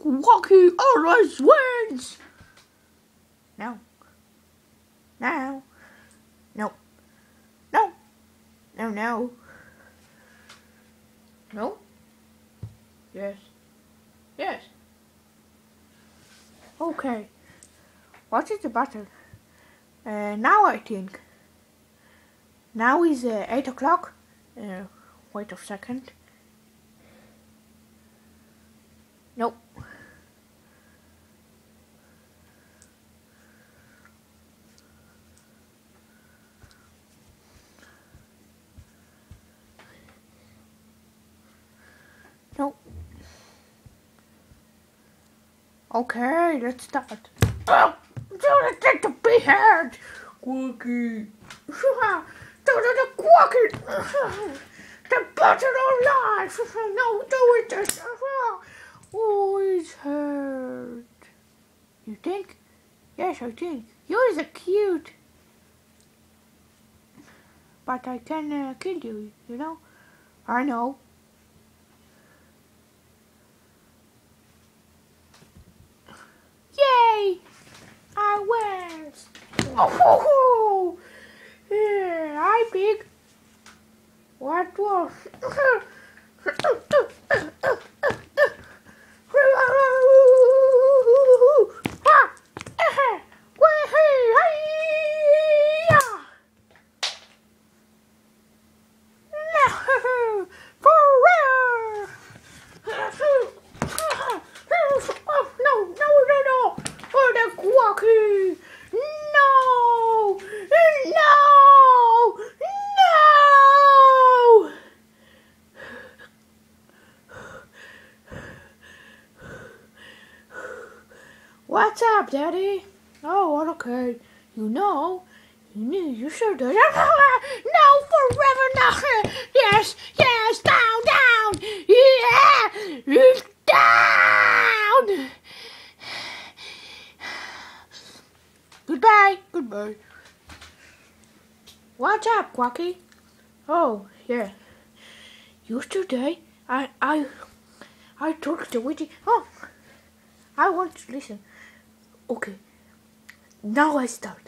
Quacky always wins. No. No. No. No. No, no. No? Yes. Yes. Okay. What is the button? Uh, now I think. Now is uh, 8 o'clock. Uh, wait a second. Nope. Okay, let's start. Oh, don't take the be heard. Quacky. Don't the quacky. The button of life. No, do it this. Oh, it's hurt. You think? Yes, I think. Yours are cute. But I can uh, kill you, you know? I know. Yay! I wins! Oh, yeah, I big. What was? What's up, Daddy? Oh, okay. You know, you knew you should have. no, forever not. Yes, yes, down, down. Yeah, down. Goodbye, goodbye. What's up, Quacky? Oh, yeah. Yesterday, I, I, I talked to Witty. Oh, I want to listen. Okay, now I start.